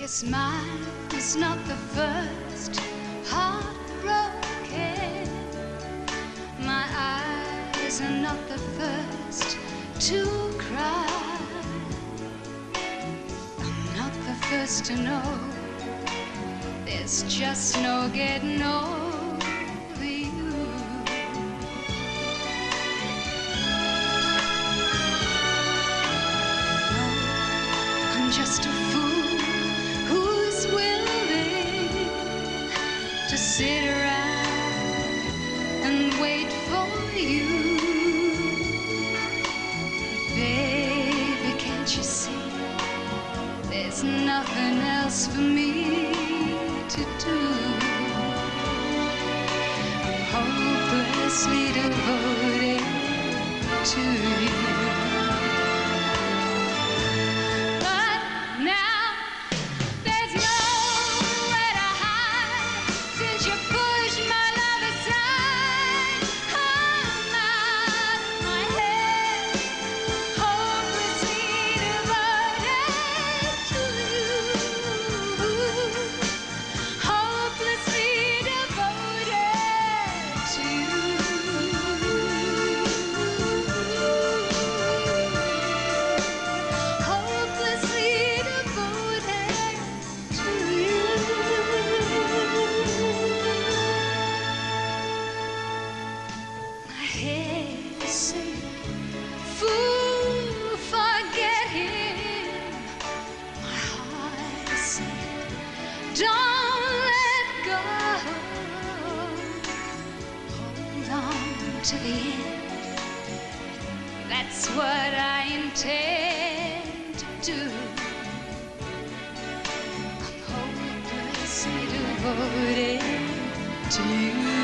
Guess mine is not the first heartbroken. My eyes are not the first to cry. I'm not the first to know. There's just no getting over nothing else for me to do. I'm hopelessly devoted to Fool, forget him. My heart don't let go. Hold on to the end. That's what I intend to do. I'm hopelessly devoted to you.